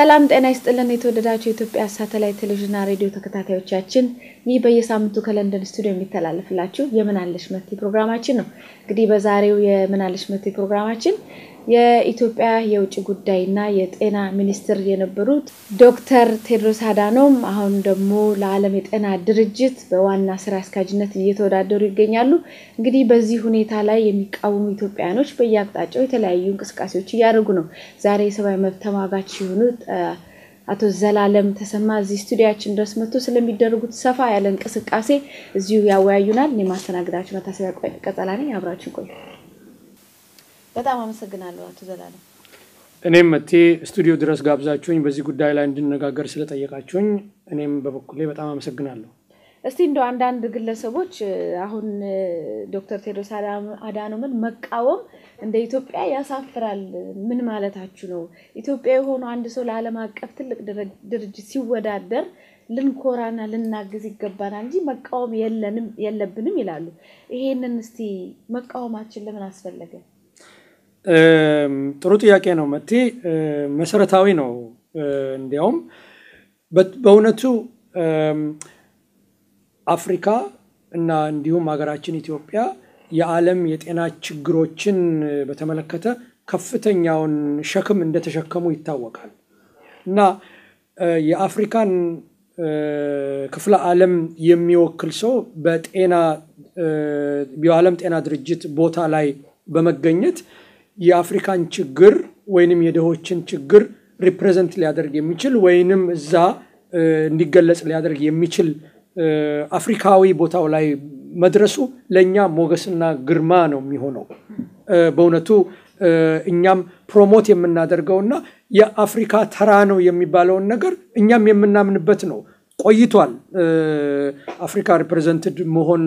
ሰላም ጤና ይስጥልን። የተወደዳቸው የኢትዮጵያ ሳተላይት ቴሌቪዥንና ሬዲዮ ተከታታዮቻችን ይህ በየሳምንቱ ከለንደን ስቱዲዮ የሚተላለፍላችሁ የምናለሽ መቴ ፕሮግራማችን ነው። እንግዲህ በዛሬው የምናለሽ መቴ ፕሮግራማችን የኢትዮጵያ የውጭ ጉዳይና የጤና ሚኒስትር የነበሩት ዶክተር ቴድሮስ አዳኖም አሁን ደግሞ ለዓለም የጤና ድርጅት በዋና ስራ አስኪያጅነት እየተወዳደሩ ይገኛሉ። እንግዲህ በዚህ ሁኔታ ላይ የሚቃወሙ ኢትዮጵያውያኖች በየአቅጣጫው የተለያዩ እንቅስቃሴዎች እያደረጉ ነው። ዛሬ የሰብአዊ መብት ተሟጋች የሆኑት አቶ ዘላለም ተሰማ እዚህ ስቱዲያችን ድረስ መጥቶ ስለሚደረጉት ሰፋ ያለ እንቅስቃሴ እዚሁ ያወያዩናል። እኔ ማስተናግዳችሁ መታሰቢያ ቀጠላ ነኝ። አብራችን ቆዩ። በጣም አመሰግናለሁ አቶ ዘላለም። እኔም መቴ ስቱዲዮ ድረስ ጋብዛችሁኝ በዚህ ጉዳይ ላይ እንድነጋገር ስለጠየቃችሁኝ እኔም በበኩሌ በጣም አመሰግናለሁ። እስቲ እንደው አንዳንድ ግለሰቦች አሁን ዶክተር ቴድሮስ አዳኖምን መቃወም እንደ ኢትዮጵያ ያሳፍራል፣ ምን ማለታችሁ ነው? ኢትዮጵያ የሆኑ አንድ ሰው ለዓለም አቀፍ ትልቅ ድርጅት ሲወዳደር ልንኮራና ልናግዝ ይገባናል እንጂ መቃወም የለንም የለብንም ይላሉ። ይሄንን እስቲ መቃወማችን ለምን አስፈለገ? ጥሩ ጥያቄ ነው መቴ፣ መሰረታዊ ነው። እንዲያውም በእውነቱ አፍሪካ እና እንዲሁም ሀገራችን ኢትዮጵያ የዓለም የጤና ችግሮችን በተመለከተ ከፍተኛውን ሸክም እንደተሸከሙ ይታወቃል እና የአፍሪካን ክፍለ ዓለም የሚወክል ሰው በጤና የዓለም ጤና ድርጅት ቦታ ላይ በመገኘት የአፍሪካን ችግር ወይንም የድሆችን ችግር ሪፕሬዘንት ሊያደርግ የሚችል ወይንም እዛ እንዲገለጽ ሊያደርግ የሚችል አፍሪካዊ ቦታው ላይ መድረሱ ለእኛ ሞገስና ግርማ ነው የሚሆነው። በእውነቱ እኛም promote የምናደርገውና የአፍሪካ ተራ ነው የሚባለውን ነገር እኛም የምናምንበት ነው። ቆይቷል አፍሪካ represented መሆን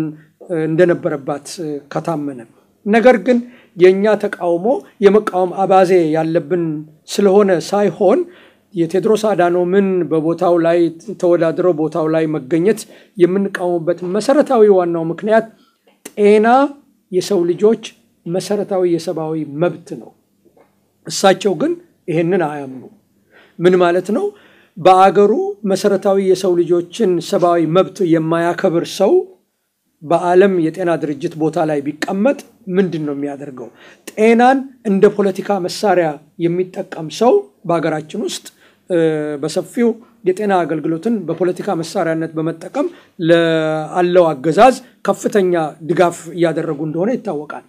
እንደነበረባት ከታመነ ነገር ግን የእኛ ተቃውሞ የመቃወም አባዜ ያለብን ስለሆነ ሳይሆን የቴድሮስ አዳኖምን በቦታው ላይ ተወዳድረው ቦታው ላይ መገኘት የምንቃወምበት መሰረታዊ ዋናው ምክንያት ጤና የሰው ልጆች መሰረታዊ የሰብአዊ መብት ነው። እሳቸው ግን ይሄንን አያምኑ። ምን ማለት ነው? በአገሩ መሰረታዊ የሰው ልጆችን ሰብአዊ መብት የማያከብር ሰው በዓለም የጤና ድርጅት ቦታ ላይ ቢቀመጥ ምንድን ነው የሚያደርገው? ጤናን እንደ ፖለቲካ መሳሪያ የሚጠቀም ሰው በሀገራችን ውስጥ በሰፊው የጤና አገልግሎትን በፖለቲካ መሳሪያነት በመጠቀም ለአለው አገዛዝ ከፍተኛ ድጋፍ እያደረጉ እንደሆነ ይታወቃል።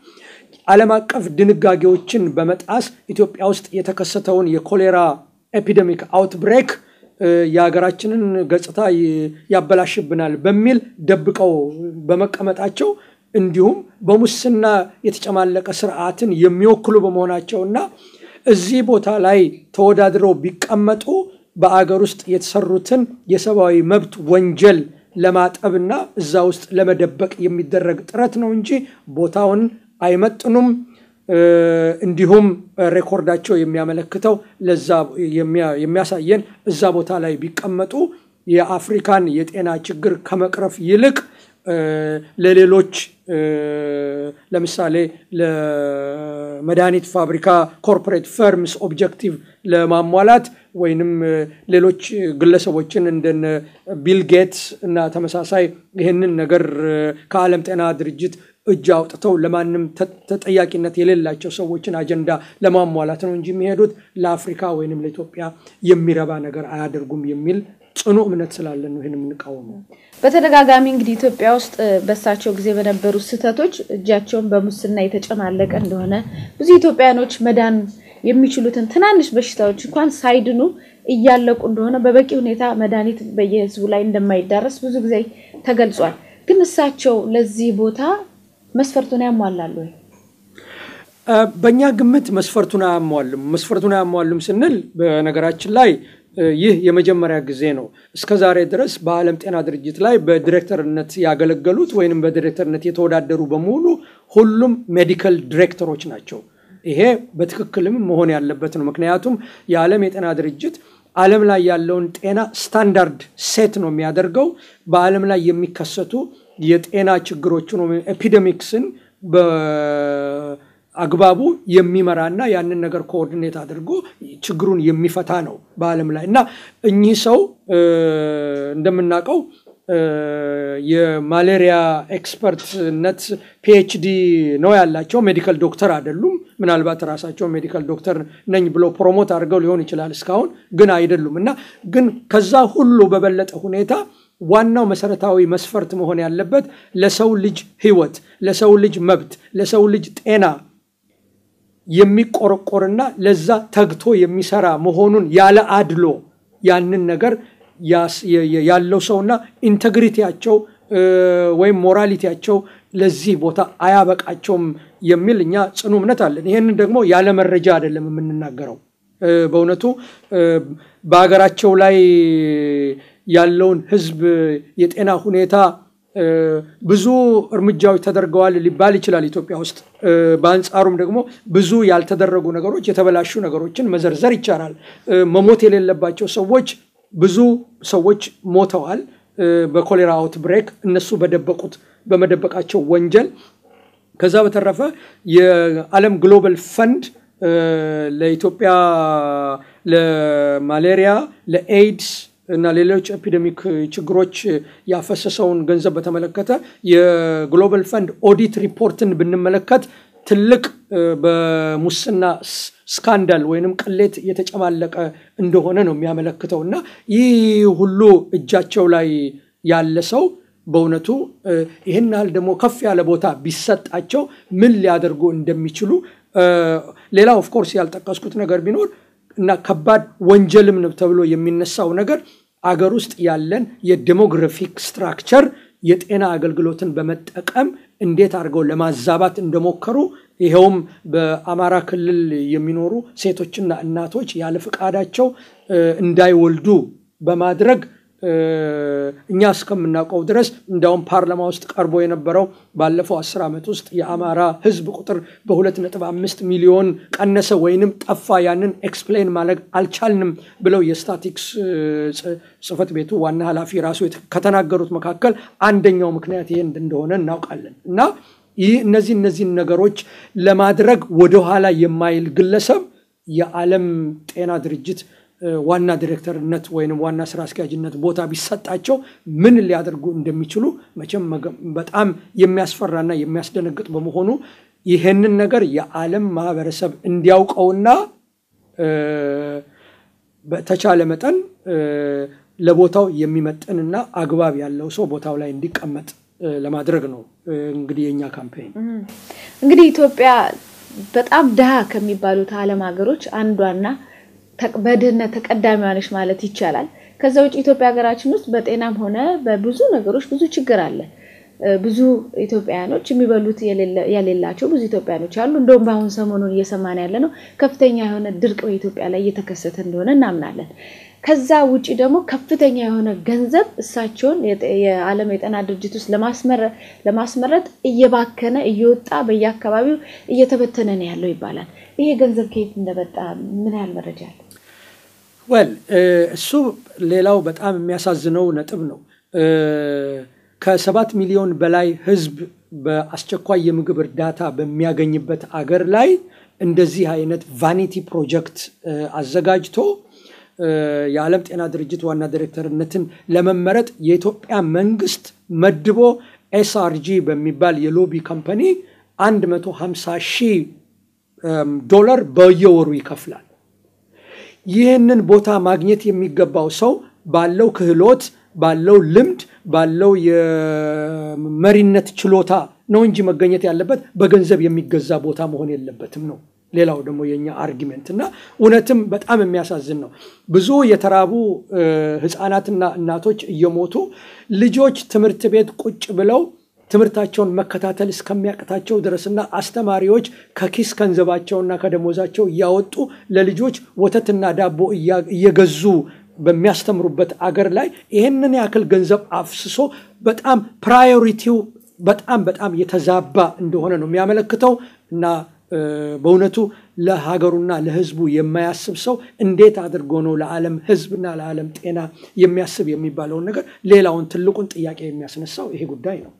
ዓለም አቀፍ ድንጋጌዎችን በመጣስ ኢትዮጵያ ውስጥ የተከሰተውን የኮሌራ epidemic outbreak የሀገራችንን ገጽታ ያበላሽብናል በሚል ደብቀው በመቀመጣቸው እንዲሁም በሙስና የተጨማለቀ ስርዓትን የሚወክሉ በመሆናቸውና እዚህ ቦታ ላይ ተወዳድረው ቢቀመጡ በአገር ውስጥ የተሰሩትን የሰብአዊ መብት ወንጀል ለማጠብና እዛ ውስጥ ለመደበቅ የሚደረግ ጥረት ነው እንጂ ቦታውን አይመጥኑም። እንዲሁም ሬኮርዳቸው የሚያመለክተው ለዛ የሚያሳየን እዛ ቦታ ላይ ቢቀመጡ የአፍሪካን የጤና ችግር ከመቅረፍ ይልቅ ለሌሎች ለምሳሌ ለመድኃኒት ፋብሪካ corporate firms objective ለማሟላት ወይንም ሌሎች ግለሰቦችን እንደነ ቢል ጌትስ እና ተመሳሳይ ይህንን ነገር ከዓለም ጤና ድርጅት እጅ አውጥተው ለማንም ተጠያቂነት የሌላቸው ሰዎችን አጀንዳ ለማሟላት ነው እንጂ የሚሄዱት ለአፍሪካ ወይንም ለኢትዮጵያ የሚረባ ነገር አያደርጉም የሚል ጽኑ እምነት ስላለን ነው ይህን የምንቃወመው። በተደጋጋሚ እንግዲህ ኢትዮጵያ ውስጥ በሳቸው ጊዜ በነበሩ ስህተቶች እጃቸውን በሙስና የተጨማለቀ እንደሆነ ብዙ ኢትዮጵያኖች መዳን የሚችሉትን ትናንሽ በሽታዎች እንኳን ሳይድኑ እያለቁ እንደሆነ በበቂ ሁኔታ መድኃኒት በየህዝቡ ላይ እንደማይዳረስ ብዙ ጊዜ ተገልጿል። ግን እሳቸው ለዚህ ቦታ መስፈርቱን ያሟላሉ ወይ? በእኛ ግምት መስፈርቱን አያሟሉም። መስፈርቱን አያሟሉም ስንል በነገራችን ላይ ይህ የመጀመሪያ ጊዜ ነው። እስከ ዛሬ ድረስ በዓለም ጤና ድርጅት ላይ በዲሬክተርነት ያገለገሉት ወይንም በዲሬክተርነት የተወዳደሩ በሙሉ ሁሉም medical ዶክተሮች ናቸው። ይሄ በትክክልም መሆን ያለበት ነው። ምክንያቱም የዓለም የጤና ድርጅት ዓለም ላይ ያለውን ጤና standard set ነው የሚያደርገው። በዓለም ላይ የሚከሰቱ የጤና ችግሮችን epidemics ን አግባቡ የሚመራና ያንን ነገር coordinate አድርጎ ችግሩን የሚፈታ ነው በዓለም ላይ እና እኚህ ሰው እንደምናውቀው የማሌሪያ expert ነት PhD ነው ያላቸው። medical doctor አይደሉም። ምናልባት ራሳቸው medical doctor ነኝ ብለው promote አድርገው ሊሆን ይችላል እስካሁን ግን አይደሉም። እና ግን ከዛ ሁሉ በበለጠ ሁኔታ ዋናው መሰረታዊ መስፈርት መሆን ያለበት ለሰው ልጅ ሕይወት፣ ለሰው ልጅ መብት፣ ለሰው ልጅ ጤና የሚቆረቆርና ለዛ ተግቶ የሚሰራ መሆኑን ያለ አድሎ ያንን ነገር ያለው ሰውና integrity ያቸው ወይም morality ያቸው ለዚህ ቦታ አያበቃቸውም የሚል እኛ ጽኑ እምነት አለን። ይህንን ደግሞ ያለ መረጃ አይደለም የምንናገረው። በእውነቱ በሀገራቸው ላይ ያለውን ህዝብ የጤና ሁኔታ ብዙ እርምጃዎች ተደርገዋል ሊባል ይችላል ኢትዮጵያ ውስጥ። በአንጻሩም ደግሞ ብዙ ያልተደረጉ ነገሮች፣ የተበላሹ ነገሮችን መዘርዘር ይቻላል። መሞት የሌለባቸው ሰዎች ብዙ ሰዎች ሞተዋል በኮሌራ አውትብሬክ እነሱ በደበቁት በመደበቃቸው ወንጀል። ከዛ በተረፈ የዓለም Global Fund ለኢትዮጵያ ለማሌሪያ፣ ለኤድስ እና ሌሎች epidemic ችግሮች ያፈሰሰውን ገንዘብ በተመለከተ የ Global Fund audit report ን ብንመለከት ትልቅ በሙስና scandal ወይንም ቅሌት የተጨማለቀ እንደሆነ ነው የሚያመለክተው እና ይህ ሁሉ እጃቸው ላይ ያለ ሰው በእውነቱ ይህን ያህል ደግሞ ከፍ ያለ ቦታ ቢሰጣቸው ምን ሊያደርጉ እንደሚችሉ ሌላ of course ያልጠቀስኩት ነገር ቢኖር እና ከባድ ወንጀልም ነው ተብሎ የሚነሳው ነገር አገር ውስጥ ያለን የ demographic structure የጤና አገልግሎትን በመጠቀም እንዴት አድርገው ለማዛባት እንደሞከሩ ይኸውም በአማራ ክልል የሚኖሩ ሴቶችና እናቶች ያለ ፈቃዳቸው እንዳይወልዱ በማድረግ እኛ እስከምናውቀው ድረስ እንዲያውም ፓርላማ ውስጥ ቀርቦ የነበረው ባለፈው አስር ዓመት ውስጥ የአማራ ሕዝብ ቁጥር በሁለት ነጥብ ሚሊዮን ቀነሰ ወይንም ጠፋ፣ ያንን explain ማድረግ አልቻልንም ብለው የስታቲክስ ጽሕፈት ቤቱ ዋና ኃላፊ ራሱ ከተናገሩት መካከል አንደኛው ምክንያት ይሄ እንደሆነ እናውቃለን። እና ይህ እነዚህ እነዚህን ነገሮች ለማድረግ ወደኋላ የማይል ግለሰብ የዓለም ጤና ድርጅት ዋና ዲሬክተርነት ወይም ዋና ስራ አስኪያጅነት ቦታ ቢሰጣቸው ምን ሊያደርጉ እንደሚችሉ መቼም በጣም የሚያስፈራና የሚያስደነግጥ በመሆኑ ይህንን ነገር የዓለም ማህበረሰብ እንዲያውቀውና በተቻለ መጠን ለቦታው የሚመጥንና አግባብ ያለው ሰው ቦታው ላይ እንዲቀመጥ ለማድረግ ነው እንግዲህ የእኛ ካምፔን። እንግዲህ ኢትዮጵያ በጣም ድሃ ከሚባሉት ዓለም ሀገሮች አንዷና በድህነት ተቀዳሚዋ ነች ማለት ይቻላል። ከዛ ውጭ ኢትዮጵያ ሀገራችን ውስጥ በጤናም ሆነ በብዙ ነገሮች ብዙ ችግር አለ። ብዙ ኢትዮጵያውያኖች የሚበሉት የሌላቸው ብዙ ኢትዮጵያውያኖች አሉ። እንደውም በአሁን ሰሞኑን እየሰማን ያለ ነው ከፍተኛ የሆነ ድርቅ በኢትዮጵያ ላይ እየተከሰተ እንደሆነ እናምናለን። ከዛ ውጭ ደግሞ ከፍተኛ የሆነ ገንዘብ እሳቸውን የዓለም የጤና ድርጅት ውስጥ ለማስመረጥ እየባከነ እየወጣ በየአካባቢው እየተበተነ ነው ያለው ይባላል። ይሄ ገንዘብ ከየት እንደመጣ ምን ያህል መረጃ አለ? ወል እሱ ሌላው በጣም የሚያሳዝነው ነጥብ ነው። ከሰባት ሚሊዮን በላይ ሕዝብ በአስቸኳይ የምግብ እርዳታ በሚያገኝበት አገር ላይ እንደዚህ አይነት ቫኒቲ ፕሮጀክት አዘጋጅቶ የዓለም ጤና ድርጅት ዋና ዲሬክተርነትን ለመመረጥ የኢትዮጵያ መንግስት መድቦ SRG በሚባል የ lobby company 150 ሺህ ዶላር በየወሩ ይከፍላል። ይህንን ቦታ ማግኘት የሚገባው ሰው ባለው ክህሎት፣ ባለው ልምድ፣ ባለው የመሪነት ችሎታ ነው እንጂ መገኘት ያለበት በገንዘብ የሚገዛ ቦታ መሆን የለበትም ነው። ሌላው ደግሞ የኛ argument እና እውነትም በጣም የሚያሳዝን ነው። ብዙ የተራቡ ህፃናትና እናቶች እየሞቱ ልጆች ትምህርት ቤት ቁጭ ብለው ትምህርታቸውን መከታተል እስከሚያቅታቸው ድረስና አስተማሪዎች ከኪስ ገንዘባቸውና ከደሞዛቸው እያወጡ ለልጆች ወተትና ዳቦ እየገዙ በሚያስተምሩበት አገር ላይ ይህንን ያክል ገንዘብ አፍስሶ በጣም priority ው በጣም በጣም የተዛባ እንደሆነ ነው የሚያመለክተው እና በእውነቱ ለሀገሩና ለሕዝቡ የማያስብ ሰው እንዴት አድርጎ ነው ለዓለም ሕዝብና ለዓለም ጤና የሚያስብ የሚባለውን ነገር ሌላውን ትልቁን ጥያቄ የሚያስነሳው ይሄ ጉዳይ ነው።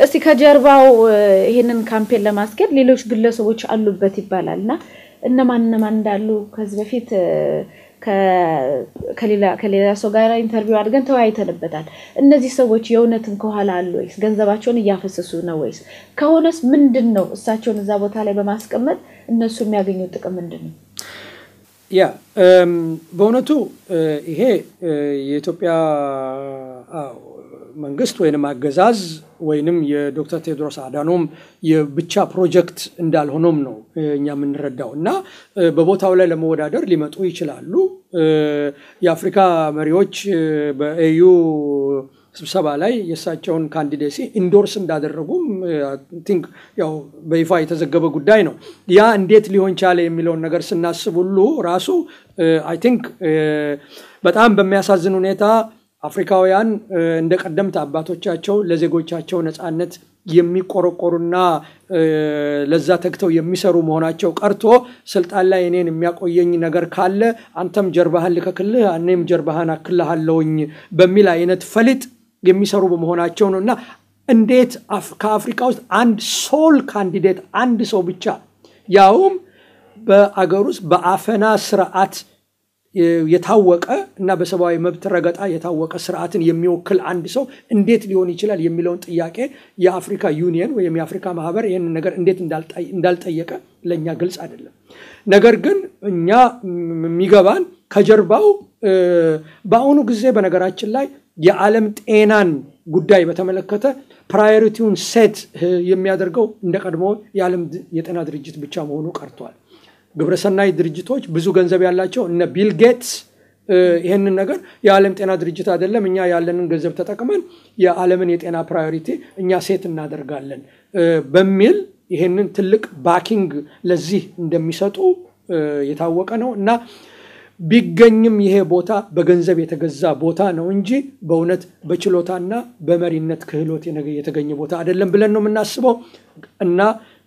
እስቲ ከጀርባው ይህንን campaign ለማስኬድ ሌሎች ግለሰቦች አሉበት ይባላል እና እነማን እነማን እንዳሉ ከዚህ በፊት ከሌላ ሰው ጋር interview አድርገን ተወያይተንበታል። እነዚህ ሰዎች የእውነትም ከኋላ አሉ ወይስ ገንዘባቸውን እያፈሰሱ ነው ወይስ ከሆነስ ምንድን ነው እሳቸውን እዛ ቦታ ላይ በማስቀመጥ እነሱ የሚያገኘው ጥቅም ምንድን ነው? ያ በእውነቱ ይሄ የኢትዮጵያ መንግስት ወይንም አገዛዝ ወይንም የዶክተር ቴዎድሮስ አዳኖም የብቻ ፕሮጀክት እንዳልሆነም ነው እኛ የምንረዳው እና በቦታው ላይ ለመወዳደር ሊመጡ ይችላሉ። የአፍሪካ መሪዎች በ AU ስብሰባ ላይ የእሳቸውን candidacy endorse እንዳደረጉ I think ያው በይፋ የተዘገበ ጉዳይ ነው። ያ እንዴት ሊሆን ቻለ የሚለውን ነገር ስናስብ ሁሉ ራሱ I think በጣም በሚያሳዝን ሁኔታ አፍሪካውያን እንደ ቀደምት አባቶቻቸው ለዜጎቻቸው ነፃነት የሚቆረቆሩና ለዛ ተግተው የሚሰሩ መሆናቸው ቀርቶ ስልጣን ላይ እኔን የሚያቆየኝ ነገር ካለ አንተም ጀርባዬን እከክልኝ እኔም ጀርባህን አክልሃለሁኝ በሚል አይነት ፈሊጥ የሚሰሩ በመሆናቸው ነው። እና እንዴት ከአፍሪካ ውስጥ አንድ sole candidate አንድ ሰው ብቻ ያውም በአገር ውስጥ በአፈና ስርዓት የታወቀ እና በሰብአዊ መብት ረገጣ የታወቀ ስርዓትን የሚወክል አንድ ሰው እንዴት ሊሆን ይችላል የሚለውን ጥያቄ የአፍሪካ ዩኒየን ወይም የአፍሪካ ማህበር ይህንን ነገር እንዴት እንዳልጠየቀ ለእኛ ግልጽ አይደለም። ነገር ግን እኛ የሚገባን ከጀርባው በአሁኑ ጊዜ በነገራችን ላይ የዓለም ጤናን ጉዳይ በተመለከተ priority ውን set የሚያደርገው እንደ ቀድሞ የዓለም የጤና ድርጅት ብቻ መሆኑ ቀርቷል። ግብረሰናይ ድርጅቶች ብዙ ገንዘብ ያላቸው እነ ቢል ጌትስ ይህንን ነገር የዓለም ጤና ድርጅት አይደለም፣ እኛ ያለንን ገንዘብ ተጠቅመን የዓለምን የጤና priority እኛ ሴት እናደርጋለን በሚል ይህንን ትልቅ ባኪንግ ለዚህ እንደሚሰጡ የታወቀ ነው እና ቢገኝም ይሄ ቦታ በገንዘብ የተገዛ ቦታ ነው እንጂ በእውነት በችሎታና በመሪነት ክህሎት የተገኘ ቦታ አይደለም ብለን ነው የምናስበው እና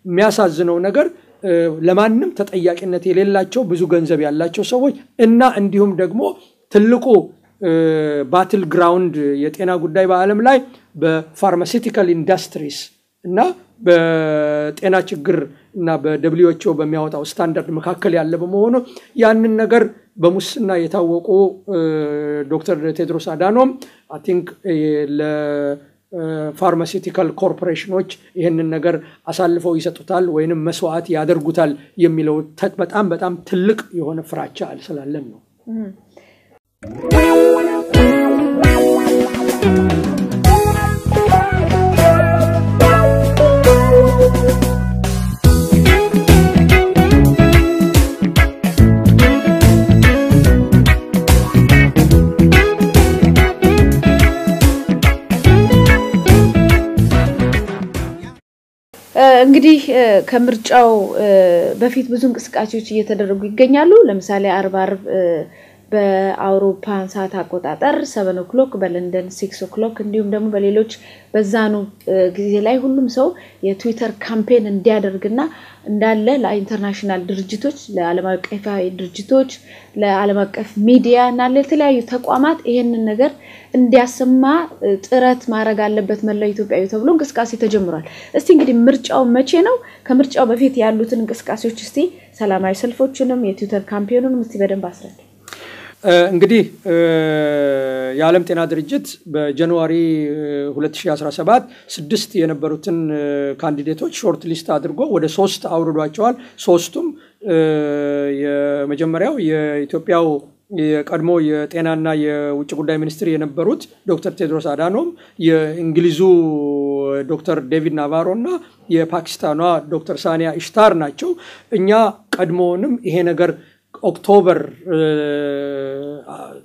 የሚያሳዝነው ነገር ለማንም ተጠያቂነት የሌላቸው ብዙ ገንዘብ ያላቸው ሰዎች እና እንዲሁም ደግሞ ትልቁ battleground የጤና ጉዳይ በዓለም ላይ በ pharmaceutical industries እና በጤና ችግር እና በ WHO በሚያወጣው ስታንዳርድ መካከል ያለ በመሆኑ ያንን ነገር በሙስና የታወቁ ዶክተር ቴድሮስ አዳኖም I think pharmaceutical ኮርፖሬሽኖች ይህንን ነገር አሳልፈው ይሰጡታል ወይንም መስዋዕት ያደርጉታል የሚለው በጣም በጣም ትልቅ የሆነ ፍራቻ ስላለን ነው። እንግዲህ ከምርጫው በፊት ብዙ እንቅስቃሴዎች እየተደረጉ ይገኛሉ። ለምሳሌ አርብ አርብ በአውሮፓ ሰዓት አቆጣጠር seven o'clock በለንደን six o'clock እንዲሁም ደግሞ በሌሎች በዛኑ ጊዜ ላይ ሁሉም ሰው የ Twitter campaign እንዲያደርግና እንዳለ ለ international ድርጅቶች፣ ለዓለም አቀፋዊ ድርጅቶች፣ ለዓለም አቀፍ ሚዲያ እና ለተለያዩ ተቋማት ይሄንን ነገር እንዲያሰማ ጥረት ማድረግ አለበት መላው ኢትዮጵያዊ ተብሎ እንቅስቃሴ ተጀምሯል። እስቲ እንግዲህ ምርጫው መቼ ነው? ከምርጫው በፊት ያሉትን እንቅስቃሴዎች እስቲ ሰላማዊ ሰልፎችንም የ Twitter campaign ኑንም እስቲ በደንብ አስረድ። እንግዲህ የዓለም ጤና ድርጅት በ January 2017 ስድስት የነበሩትን candidate ኦች short list አድርጎ ወደ ሶስት አውርዷቸዋል። ሶስቱም የመጀመሪያው የኢትዮጵያው የቀድሞ የጤናና የውጭ ጉዳይ ሚኒስትር የነበሩት ዶክተር ቴድሮስ አዳኖም፣ የእንግሊዙ ዶክተር ዴቪድ ናቫሮ እና የፓኪስታኗ ዶክተር ሳኒያ ኢሽታር ናቸው። እኛ ቀድሞውንም ይሄ ነገር October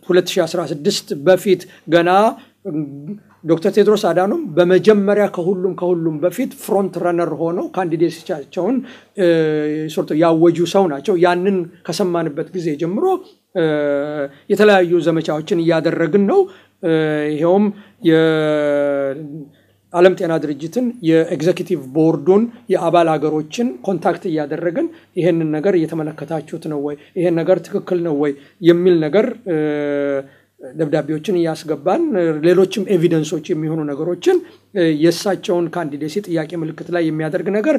2016 በፊት ገና ዶክተር ቴድሮስ አዳኖም በመጀመሪያ ከሁሉም ከሁሉም በፊት front runner ሆነው candidate ኦቻቸውን ያወጁ ሰው ናቸው። ያንን ከሰማንበት ጊዜ ጀምሮ የተለያዩ ዘመቻዎችን እያደረግን ነው። ይኸውም ዓለም ጤና ድርጅትን የ executive board ኡን የአባል ሀገሮችን contact እያደረግን ይሄንን ነገር እየተመለከታችሁት ነው ወይ፣ ይሄን ነገር ትክክል ነው ወይ? የሚል ነገር ደብዳቤዎችን እያስገባን ሌሎችም evidence ኦች የሚሆኑ ነገሮችን የእሳቸውን candidacy ጥያቄ ምልክት ላይ የሚያደርግ ነገር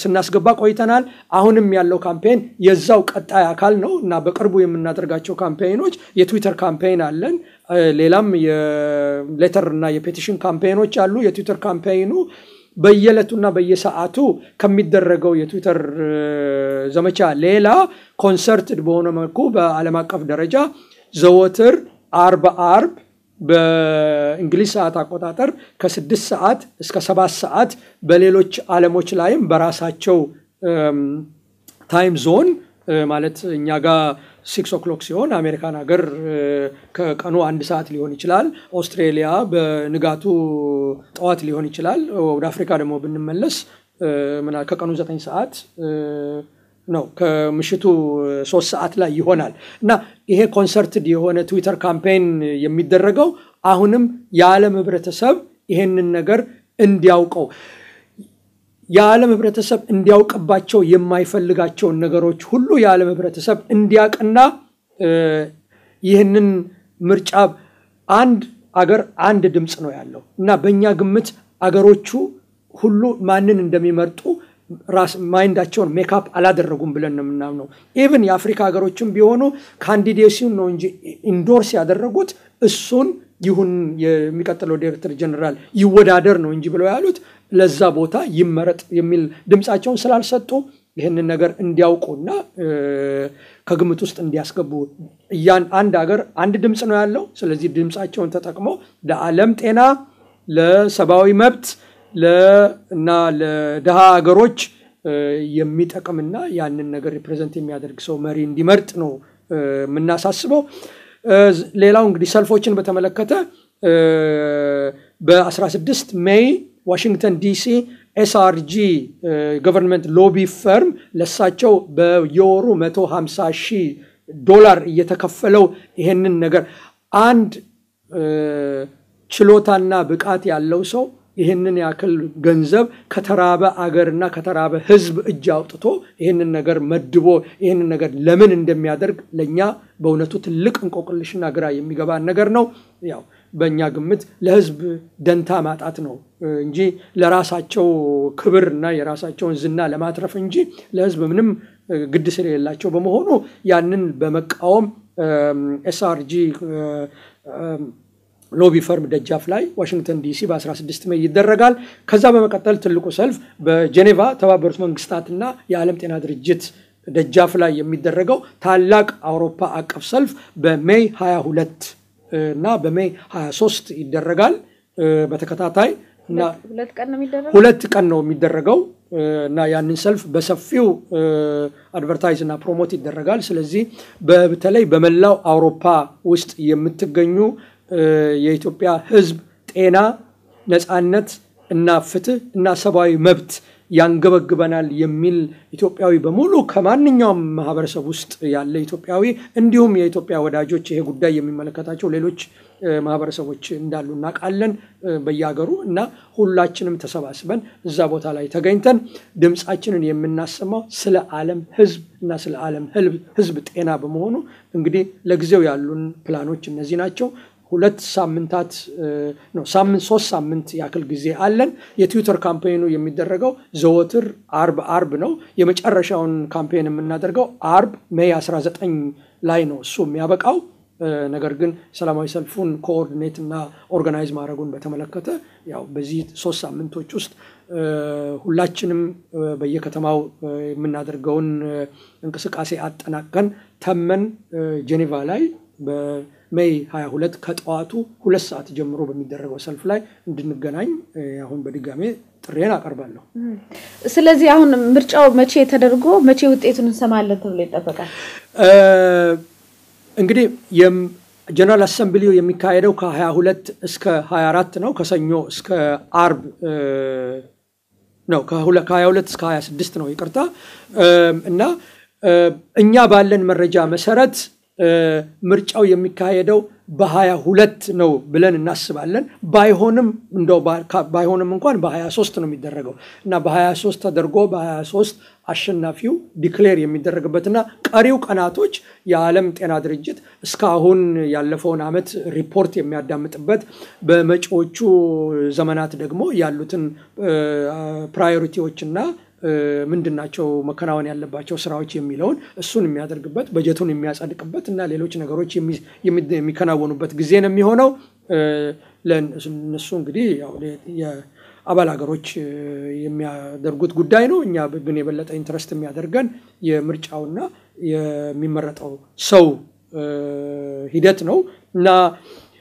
ስናስገባ ቆይተናል። አሁንም ያለው campaign የዛው ቀጣይ አካል ነው እና በቅርቡ የምናደርጋቸው campaign ኦች የትዊተር campaign አለን። ሌላም የ letter እና የ petition campaign ኦች አሉ። የትዊተር campaign ኡ በየዕለቱና በየሰዓቱ ከሚደረገው የትዊተር ዘመቻ ሌላ concerted በሆነ መልኩ በዓለም አቀፍ ደረጃ ዘወትር አርብ አርብ በእንግሊዝ ሰዓት አቆጣጠር ከስድስት ሰዓት እስከ ሰባት ሰዓት በሌሎች ዓለሞች ላይም በራሳቸው time zone ማለት እኛ ጋር six o'clock ሲሆን አሜሪካን ሀገር ከቀኑ አንድ ሰዓት ሊሆን ይችላል። ኦስትሬሊያ በንጋቱ ጠዋት ሊሆን ይችላል። ወደ አፍሪካ ደግሞ ብንመለስ ከቀኑ ዘጠኝ ሰዓት ነው። ከምሽቱ ሶስት ሰዓት ላይ ይሆናል። እና ይሄ concerted የሆነ ትዊተር campaign የሚደረገው አሁንም የዓለም ህብረተሰብ ይሄንን ነገር እንዲያውቀው የዓለም ህብረተሰብ እንዲያውቅባቸው የማይፈልጋቸውን ነገሮች ሁሉ የዓለም ህብረተሰብ እንዲያውቅና ይህንን ምርጫ አንድ አገር አንድ ድምፅ ነው ያለው። እና በእኛ ግምት አገሮቹ ሁሉ ማንን እንደሚመርጡ ራስ mind ኣቸውን make up አላደረጉም ብለን ነው የምናምነው። even የአፍሪካ ሀገሮችም ቢሆኑ candidacy ውን ነው እንጂ endorse ያደረጉት እሱን ይሁን የሚቀጥለው director general ይወዳደር ነው እንጂ ብለው ያሉት ለዛ ቦታ ይመረጥ የሚል ድምፃቸውን ስላልሰጡ ይህንን ነገር እንዲያውቁና ከግምት ውስጥ እንዲያስገቡ እያልን አንድ ሀገር አንድ ድምፅ ነው ያለው። ስለዚህ ድምፃቸውን ተጠቅመው ለዓለም ጤና፣ ለሰብአዊ መብት እና ለድሃ ሀገሮች የሚጠቅምና ያንን ነገር represent የሚያደርግ ሰው መሪ እንዲመርጥ ነው የምናሳስበው። ሌላው እንግዲህ ሰልፎችን በተመለከተ በ16 May ዋሽንግተን ዲሲ SGR government lobby firm ለሳቸው በየወሩ 150 ሺህ ዶላር እየተከፈለው ይሄንን ነገር አንድ ችሎታና ብቃት ያለው ሰው ይህንን ያክል ገንዘብ ከተራበ አገርና ከተራበ ሕዝብ እጅ አውጥቶ ይህንን ነገር መድቦ ይህንን ነገር ለምን እንደሚያደርግ ለእኛ በእውነቱ ትልቅ እንቆቅልሽና ግራ የሚገባን ነገር ነው። ያው በእኛ ግምት ለሕዝብ ደንታ ማጣት ነው እንጂ ለራሳቸው ክብር እና የራሳቸውን ዝና ለማትረፍ እንጂ ለሕዝብ ምንም ግድ ስለሌላቸው በመሆኑ ያንን በመቃወም ኤስአርጂ lobby firm ደጃፍ ላይ ዋሽንግተን ዲሲ በ16 May ይደረጋል። ከዛ በመቀጠል ትልቁ ሰልፍ በጄኔቫ ተባበሩት መንግስታትና የዓለም ጤና ድርጅት ደጃፍ ላይ የሚደረገው ታላቅ አውሮፓ አቀፍ ሰልፍ በ May 22 እና በ May 23 ይደረጋል በተከታታይ ሁለት ቀን ነው የሚደረገው እና ያንን ሰልፍ በሰፊው advertise እና promote ይደረጋል። ስለዚህ በተለይ በመላው አውሮፓ ውስጥ የምትገኙ የኢትዮጵያ ሕዝብ ጤና፣ ነፃነት እና ፍትህ እና ሰብአዊ መብት ያንገበግበናል የሚል ኢትዮጵያዊ በሙሉ ከማንኛውም ማህበረሰብ ውስጥ ያለ ኢትዮጵያዊ እንዲሁም የኢትዮጵያ ወዳጆች ይሄ ጉዳይ የሚመለከታቸው ሌሎች ማህበረሰቦች እንዳሉ እናውቃለን በየሀገሩ እና ሁላችንም ተሰባስበን እዛ ቦታ ላይ ተገኝተን ድምፃችንን የምናሰማው ስለ ዓለም ህዝብ እና ስለ ዓለም ህዝብ ጤና በመሆኑ እንግዲህ ለጊዜው ያሉን ፕላኖች እነዚህ ናቸው። ሁለት ሳምንታት ሳምንት ሶስት ሳምንት ያክል ጊዜ አለን። የትዊተር campaign ኡ የሚደረገው ዘወትር አርብ አርብ ነው። የመጨረሻውን campaign የምናደርገው አርብ May 19 ላይ ነው እሱ የሚያበቃው። ነገር ግን ሰላማዊ ሰልፉን coordinate እና organize ማድረጉን በተመለከተ ያው በዚህ ሶስት ሳምንቶች ውስጥ ሁላችንም በየከተማው የምናደርገውን እንቅስቃሴ አጠናቀን ተመን ጄኔቫ ላይ በሜይ 22 ከጠዋቱ ሁለት ሰዓት ጀምሮ በሚደረገው ሰልፍ ላይ እንድንገናኝ አሁን በድጋሜ ጥሬን አቀርባለሁ። ስለዚህ አሁን ምርጫው መቼ ተደርጎ መቼ ውጤቱን እንሰማለን ተብሎ ይጠበቃል? እንግዲህ ጀነራል አሰምብሊው የሚካሄደው ከ22 እስከ 24 ነው። ከሰኞ እስከ አርብ ነው። ከ22 እስከ 26 ነው ይቅርታ። እና እኛ ባለን መረጃ መሰረት ምርጫው የሚካሄደው በሀያ ሁለት ነው ብለን እናስባለን። ባይሆንም እንደው ባይሆንም እንኳን በሀያ ሶስት ነው የሚደረገው እና በሀያ ሶስት ተደርጎ በሀያ ሶስት አሸናፊው ዲክሌር የሚደረግበትና ቀሪው ቀናቶች የዓለም ጤና ድርጅት እስካሁን ያለፈውን ዓመት ሪፖርት የሚያዳምጥበት በመጪዎቹ ዘመናት ደግሞ ያሉትን priority ዎችና ምንድን ናቸው መከናወን ያለባቸው ስራዎች የሚለውን እሱን የሚያደርግበት በጀቱን የሚያጸድቅበት እና ሌሎች ነገሮች የሚከናወኑበት ጊዜ ነው የሚሆነው። ለእነሱ እንግዲህ የአባል ሀገሮች የሚያደርጉት ጉዳይ ነው። እኛ ግን የበለጠ interest የሚያደርገን የምርጫውና የሚመረጠው ሰው ሂደት ነው እና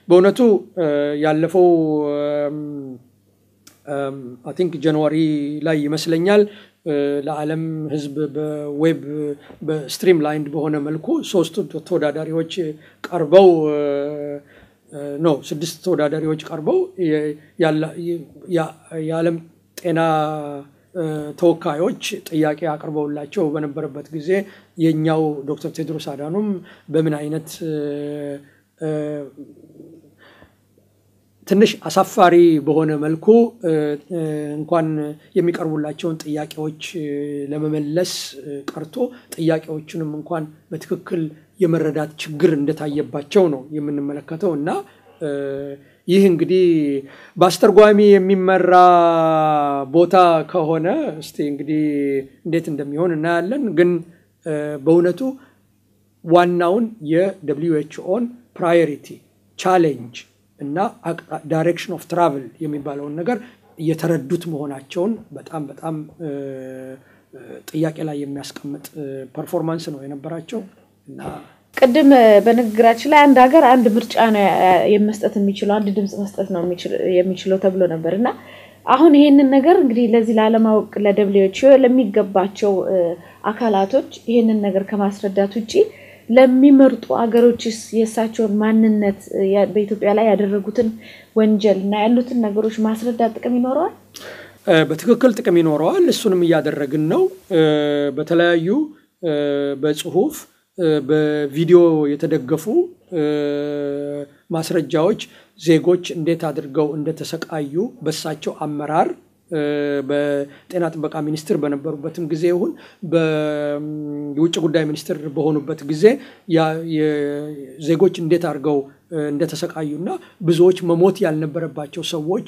በእውነቱ ያለፈው I think January ላይ ይመስለኛል ለዓለም ሕዝብ በ web በ streamlined በሆነ መልኩ ሶስት ተወዳዳሪዎች ቀርበው ነው ስድስት ተወዳዳሪዎች ቀርበው የዓለም ጤና ተወካዮች ጥያቄ አቅርበውላቸው በነበረበት ጊዜ የእኛው ዶክተር ቴድሮስ አዳኑም በምን አይነት ትንሽ አሳፋሪ በሆነ መልኩ እንኳን የሚቀርቡላቸውን ጥያቄዎች ለመመለስ ቀርቶ ጥያቄዎቹንም እንኳን በትክክል የመረዳት ችግር እንደታየባቸው ነው የምንመለከተው እና ይህ እንግዲህ በአስተርጓሚ የሚመራ ቦታ ከሆነ እስቲ እንግዲህ እንዴት እንደሚሆን እናያለን። ግን በእውነቱ ዋናውን የ WHO ን priority challenge እና direction of travel የሚባለውን ነገር እየተረዱት መሆናቸውን በጣም በጣም ጥያቄ ላይ የሚያስቀምጥ performance ነው የነበራቸው እና ቅድም በንግግራችን ላይ አንድ ሀገር አንድ ምርጫ ነው የመስጠት የሚችለው አንድ ድምፅ መስጠት ነው የሚችለው ተብሎ ነበር እና አሁን ይሄንን ነገር እንግዲህ ለዚህ ለዓለማወቅ ለደብሊዎች ለሚገባቸው አካላቶች ይሄንን ነገር ከማስረዳት ውጭ ለሚመርጡ አገሮችስ የእሳቸውን ማንነት በኢትዮጵያ ላይ ያደረጉትን ወንጀል እና ያሉትን ነገሮች ማስረዳት ጥቅም ይኖረዋል? በትክክል ጥቅም ይኖረዋል። እሱንም እያደረግን ነው። በተለያዩ በጽሁፍ በቪዲዮ የተደገፉ ማስረጃዎች ዜጎች እንዴት አድርገው እንደተሰቃዩ በሳቸው አመራር በጤና ጥበቃ ሚኒስትር በነበሩበትም ጊዜ ይሁን የውጭ ጉዳይ ሚኒስትር በሆኑበት ጊዜ ዜጎች እንዴት አድርገው እንደተሰቃዩና ብዙዎች መሞት ያልነበረባቸው ሰዎች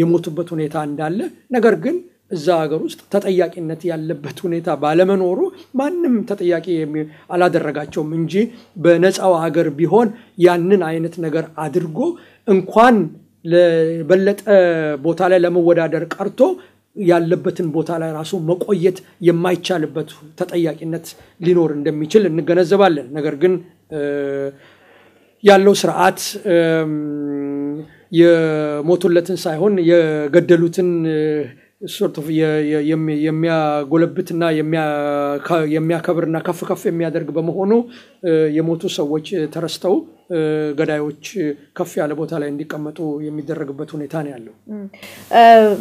የሞቱበት ሁኔታ እንዳለ ነገር ግን እዛ ሀገር ውስጥ ተጠያቂነት ያለበት ሁኔታ ባለመኖሩ ማንም ተጠያቂ አላደረጋቸውም እንጂ በነፃው ሀገር ቢሆን ያንን አይነት ነገር አድርጎ እንኳን ለበለጠ ቦታ ላይ ለመወዳደር ቀርቶ ያለበትን ቦታ ላይ ራሱ መቆየት የማይቻልበት ተጠያቂነት ሊኖር እንደሚችል እንገነዘባለን። ነገር ግን ያለው ስርዓት የሞቱለትን ሳይሆን የገደሉትን ሶርት የሚያጎለብትና የሚያከብርና ከፍ ከፍ የሚያደርግ በመሆኑ የሞቱ ሰዎች ተረስተው ገዳዮች ከፍ ያለ ቦታ ላይ እንዲቀመጡ የሚደረግበት ሁኔታ ነው ያለው።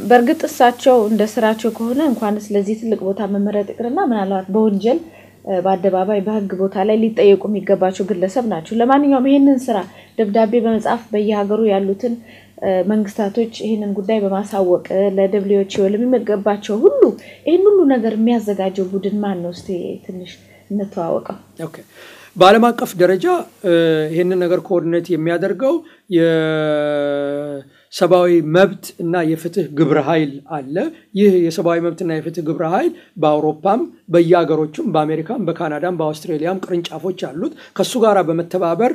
በእርግጥ እሳቸው እንደ ስራቸው ከሆነ እንኳን ስለዚህ ትልቅ ቦታ መመረጥ ይቅርና ምናልባት በወንጀል በአደባባይ በሕግ ቦታ ላይ ሊጠየቁ የሚገባቸው ግለሰብ ናቸው። ለማንኛውም ይህንን ስራ ደብዳቤ በመጻፍ በየሀገሩ ያሉትን መንግስታቶች ይህንን ጉዳይ በማሳወቅ ለደብሊዎች ለሚመገባቸው ሁሉ ይህን ሁሉ ነገር የሚያዘጋጀው ቡድን ማን ነው? እስኪ ትንሽ እንተዋወቀው። በዓለም አቀፍ ደረጃ ይህንን ነገር ኮኦርዲኔት የሚያደርገው የሰብአዊ መብት እና የፍትህ ግብረ ኃይል አለ። ይህ የሰብአዊ መብትና የፍትህ ግብረ ኃይል በአውሮፓም በየሀገሮቹም በአሜሪካም፣ በካናዳም፣ በአውስትሬሊያም ቅርንጫፎች አሉት። ከሱ ጋር በመተባበር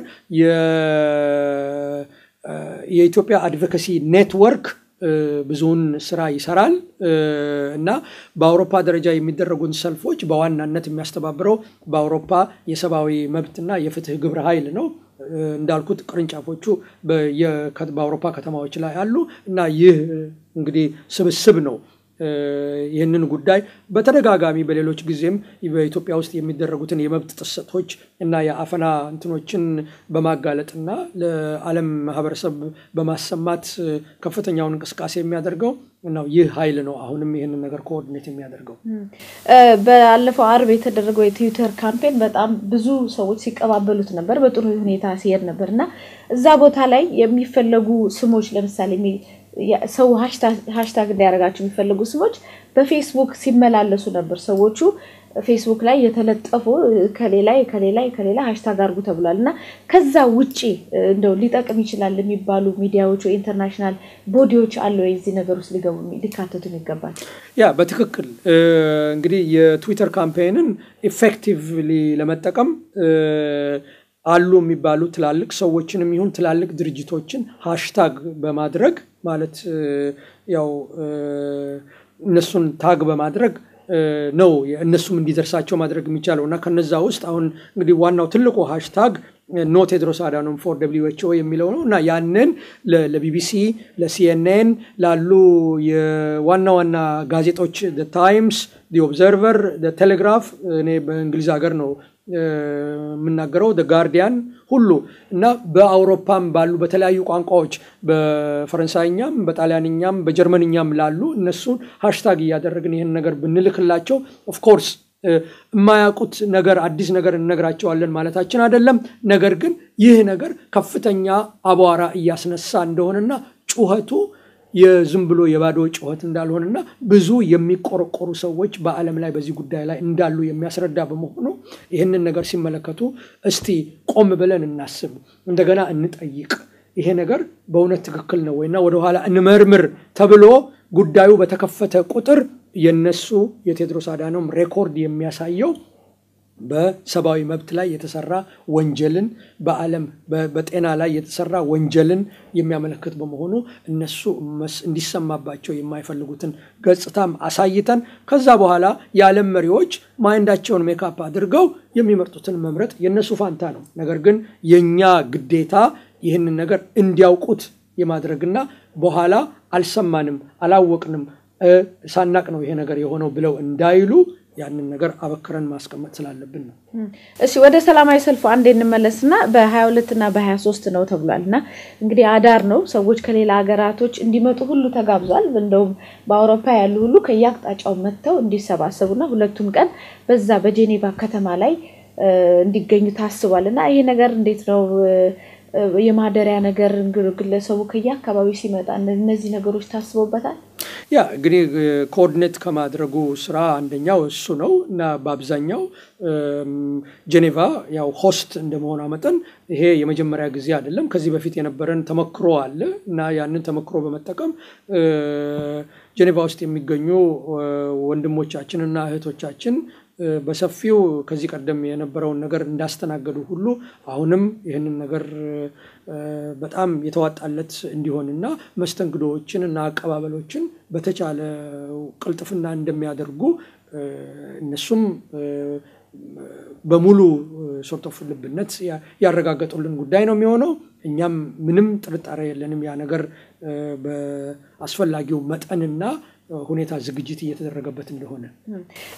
የኢትዮጵያ አድቮካሲ ኔትወርክ ብዙውን ስራ ይሰራል። እና በአውሮፓ ደረጃ የሚደረጉን ሰልፎች በዋናነት የሚያስተባብረው በአውሮፓ የሰብአዊ መብትና የፍትህ ግብረ ኃይል ነው። እንዳልኩት ቅርንጫፎቹ በአውሮፓ ከተማዎች ላይ አሉ። እና ይህ እንግዲህ ስብስብ ነው ይህንን ጉዳይ በተደጋጋሚ በሌሎች ጊዜም በኢትዮጵያ ውስጥ የሚደረጉትን የመብት ጥሰቶች እና የአፈና እንትኖችን በማጋለጥና ለዓለም ማህበረሰብ በማሰማት ከፍተኛውን እንቅስቃሴ የሚያደርገው ነው። ይህ ኃይል ነው አሁንም ይህንን ነገር coordinate የሚያደርገው። ባለፈው አርብ የተደረገው የትዊተር campaign በጣም ብዙ ሰዎች ሲቀባበሉት ነበር፣ በጥሩ ሁኔታ ሲሄድ ነበር እና እዛ ቦታ ላይ የሚፈለጉ ስሞች ለምሳሌ ሰው hashtag እንዲያደርጋቸው የሚፈልጉ ስሞች በፌስቡክ ሲመላለሱ ነበር። ሰዎቹ ፌስቡክ ላይ የተለጠፉ ከሌላ ከሌላ ከሌላ hashtag አድርጉ ተብሏል እና ከዛ ውጪ እንደው ሊጠቅም ይችላል የሚባሉ ሚዲያዎች ወይ international body ዎች አለ ወይ እዚህ ነገር ውስጥ ሊገቡ ሊካተቱም ይገባል? ያ በትክክል እንግዲህ የትዊተር campaign ን effectively ለመጠቀም አሉ የሚባሉ ትላልቅ ሰዎችንም ይሁን ትላልቅ ድርጅቶችን hashtag በማድረግ ማለት ያው እነሱን tag በማድረግ ነው እነሱም እንዲደርሳቸው ማድረግ የሚቻለው። እና ከነዛ ውስጥ አሁን እንግዲህ ዋናው ትልቁ hashtag No ቴድሮስ አድሃኖም for WHO የሚለው ነው። እና ያንን ለቢቢሲ፣ ለሲኤንኤን ላሉ የዋና ዋና ጋዜጦች ታይምስ፣ ኦብዘርቨር፣ ቴሌግራፍ እኔ በእንግሊዝ ሀገር ነው የምናገረው ጋርዲያን ሁሉ እና በአውሮፓም ባሉ በተለያዩ ቋንቋዎች በፈረንሳይኛም በጣሊያንኛም በጀርመንኛም ላሉ እነሱን hashtag እያደረግን ይህን ነገር ብንልክላቸው of course የማያውቁት ነገር አዲስ ነገር እነግራቸዋለን ማለታችን አይደለም። ነገር ግን ይህ ነገር ከፍተኛ አቧራ እያስነሳ እንደሆነና ጩኸቱ የዝም ብሎ የባዶ ጩኸት እንዳልሆነና ብዙ የሚቆረቆሩ ሰዎች በዓለም ላይ በዚህ ጉዳይ ላይ እንዳሉ የሚያስረዳ በመሆኑ ይህንን ነገር ሲመለከቱ እስቲ ቆም ብለን እናስብ፣ እንደገና እንጠይቅ፣ ይሄ ነገር በእውነት ትክክል ነው ወይና ወደኋላ እንመርምር ተብሎ ጉዳዩ በተከፈተ ቁጥር የነሱ የቴድሮስ አዳኖም ሬኮርድ የሚያሳየው በሰብአዊ መብት ላይ የተሰራ ወንጀልን በዓለም በጤና ላይ የተሰራ ወንጀልን የሚያመለክት በመሆኑ እነሱ እንዲሰማባቸው የማይፈልጉትን ገጽታም አሳይተን ከዛ በኋላ የዓለም መሪዎች mind አቸውን make up አድርገው የሚመርጡትን መምረጥ የእነሱ ፋንታ ነው። ነገር ግን የእኛ ግዴታ ይህንን ነገር እንዲያውቁት የማድረግና በኋላ አልሰማንም፣ አላወቅንም፣ ሳናቅ ነው ይሄ ነገር የሆነው ብለው እንዳይሉ ያንን ነገር አበክረን ማስቀመጥ ስላለብን ነው። እሺ ወደ ሰላማዊ ሰልፉ አንዴ እንመለስና በ22 እና በ23 ነው ተብሏል እና እንግዲህ አዳር ነው። ሰዎች ከሌላ ሀገራቶች እንዲመጡ ሁሉ ተጋብዟል። እንደውም በአውሮፓ ያሉ ሁሉ ከየአቅጣጫው መጥተው እንዲሰባሰቡና ሁለቱም ቀን በዛ በጄኔቫ ከተማ ላይ እንዲገኙ ታስቧል እና ይሄ ነገር እንዴት ነው? የማደሪያ ነገር ግለሰቡ ከየአካባቢው ሲመጣ እነዚህ ነገሮች ታስቦበታል? ያ እንግዲህ coordinate ከማድረጉ ስራ አንደኛው እሱ ነው እና በአብዛኛው ጄኔቫ ያው host እንደመሆኗ መጠን ይሄ የመጀመሪያ ጊዜ አይደለም። ከዚህ በፊት የነበረን ተመክሮ አለ እና ያንን ተመክሮ በመጠቀም ጄኔቫ ውስጥ የሚገኙ ወንድሞቻችን እና እህቶቻችን በሰፊው ከዚህ ቀደም የነበረውን ነገር እንዳስተናገዱ ሁሉ አሁንም ይህንን ነገር በጣም የተዋጣለት እንዲሆንና መስተንግዶዎችን እና አቀባበሎችን በተቻለ ቅልጥፍና እንደሚያደርጉ እነሱም በሙሉ ሶርቶፍ ልብነት ያረጋገጡልን ጉዳይ ነው የሚሆነው። እኛም ምንም ጥርጣሬ የለንም ያ ነገር በአስፈላጊው መጠንና ሁኔታ ዝግጅት እየተደረገበት እንደሆነ።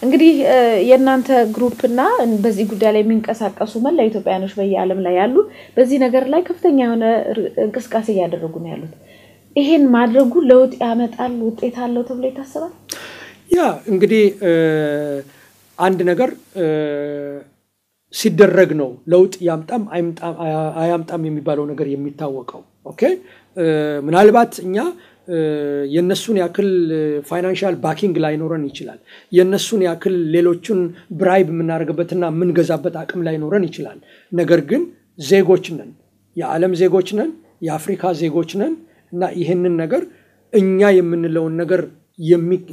እንግዲህ የእናንተ group ና በዚህ ጉዳይ ላይ የሚንቀሳቀሱ መላ ኢትዮጵያውያኖች በየዓለም ላይ ያሉ በዚህ ነገር ላይ ከፍተኛ የሆነ እንቅስቃሴ እያደረጉ ነው ያሉት። ይሄን ማድረጉ ለውጥ ያመጣል፣ ውጤት አለው ተብሎ ይታሰባል። ያ እንግዲህ አንድ ነገር ሲደረግ ነው ለውጥ ያምጣም አያምጣም የሚባለው ነገር የሚታወቀው። okay ምናልባት እኛ የእነሱን ያክል financial backing ላይኖረን ይችላል። የእነሱን ያክል ሌሎቹን bribe የምናደርግበትና የምንገዛበት አቅም ላይኖረን ይችላል። ነገር ግን ዜጎች ነን፣ የዓለም ዜጎች ነን፣ የአፍሪካ ዜጎች ነን እና ይህንን ነገር እኛ የምንለውን ነገር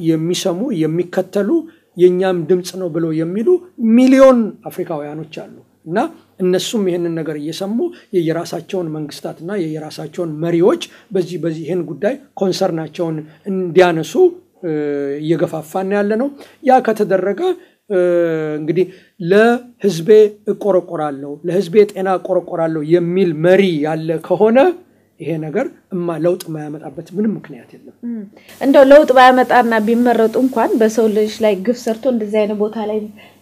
የሚሰሙ የሚከተሉ የእኛም ድምፅ ነው ብለው የሚሉ ሚሊዮን አፍሪካውያኖች አሉ እና እነሱም ይህንን ነገር እየሰሙ የየራሳቸውን መንግስታትና የየራሳቸውን መሪዎች በዚህ በዚህ ይህን ጉዳይ ኮንሰርናቸውን እንዲያነሱ እየገፋፋን ያለ ነው። ያ ከተደረገ እንግዲህ ለህዝቤ እቆረቆራለሁ፣ ለህዝቤ ጤና እቆረቆራለሁ የሚል መሪ ያለ ከሆነ ይሄ ነገር እማ ለውጥ የማያመጣበት ምንም ምክንያት የለም። እንደው ለውጥ ባያመጣና ቢመረጡ እንኳን በሰው ልጅ ላይ ግፍ ሰርቶ እንደዚህ አይነት ቦታ ላይ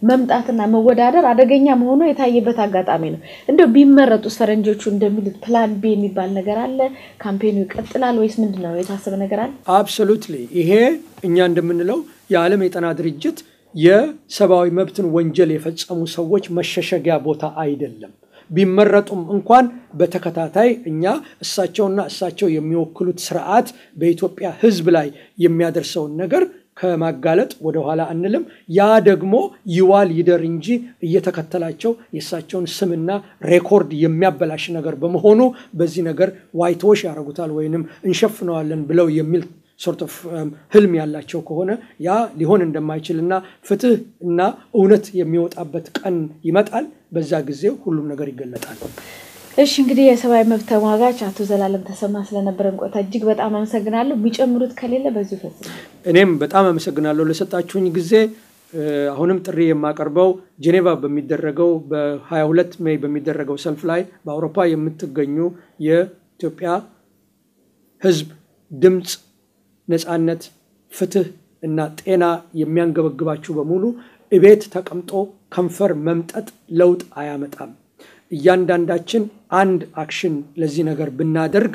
መምጣትና መወዳደር አደገኛ መሆኑ የታየበት አጋጣሚ ነው። እንደው ቢመረጡ ፈረንጆቹ እንደሚሉት plan B የሚባል ነገር አለ? campaign ኑ ይቀጥላል ወይስ ምንድን ነው የታሰበ ነገር አለ? absolutely ይሄ እኛ እንደምንለው የዓለም የጤና ድርጅት የሰብአዊ መብትን ወንጀል የፈጸሙ ሰዎች መሸሸጊያ ቦታ አይደለም። ቢመረጡም እንኳን በተከታታይ እኛ እሳቸውና እሳቸው የሚወክሉት ስርዓት በኢትዮጵያ ሕዝብ ላይ የሚያደርሰውን ነገር ከማጋለጥ ወደኋላ አንልም። ያ ደግሞ ይዋል ይደር እንጂ እየተከተላቸው የእሳቸውን ስምና record የሚያበላሽ ነገር በመሆኑ በዚህ ነገር whitewash ያደርጉታል ወይንም እንሸፍነዋለን ብለው የሚል sort ህልም ያላቸው ከሆነ ያ ሊሆን እንደማይችል እና ፍትህ እና እውነት የሚወጣበት ቀን ይመጣል። በዛ ጊዜ ሁሉም ነገር ይገለጣል። እሺ እንግዲህ የሰብአዊ መብት ተሟጋች አቶ ዘላለም ተሰማ ስለነበረን ቆይታ እጅግ በጣም አመሰግናለሁ። የሚጨምሩት ከሌለ በዚሁ ፈጽማል። እኔም በጣም አመሰግናለሁ ለሰጣችሁኝ ጊዜ። አሁንም ጥሪ የማቀርበው ጄኔቫ በሚደረገው በ22 May በሚደረገው ሰልፍ ላይ በአውሮፓ የምትገኙ የኢትዮጵያ ህዝብ ድምፅ ነፃነት፣ ፍትህ እና ጤና የሚያንገበግባችሁ በሙሉ እቤት ተቀምጦ ከንፈር መምጠጥ ለውጥ አያመጣም። እያንዳንዳችን አንድ action ለዚህ ነገር ብናደርግ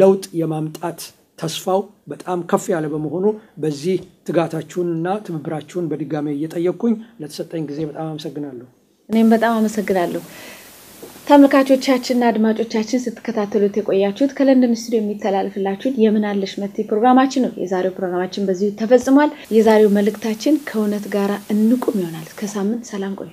ለውጥ የማምጣት ተስፋው በጣም ከፍ ያለ በመሆኑ በዚህ ትጋታችሁንና ትብብራችሁን በድጋሜ እየጠየቅኩኝ ለተሰጠኝ ጊዜ በጣም አመሰግናለሁ። እኔም በጣም አመሰግናለሁ። ተመልካቾቻችንና አድማጮቻችን ስትከታተሉት የቆያችሁት ከለንደን ስቱዲዮ የሚተላለፍላችሁን የምናለሽ መቴ ፕሮግራማችን ነው። የዛሬው ፕሮግራማችን በዚሁ ተፈጽሟል። የዛሬው መልእክታችን ከእውነት ጋር እንቁም ይሆናል። ከሳምንት ሰላም ቆዩ።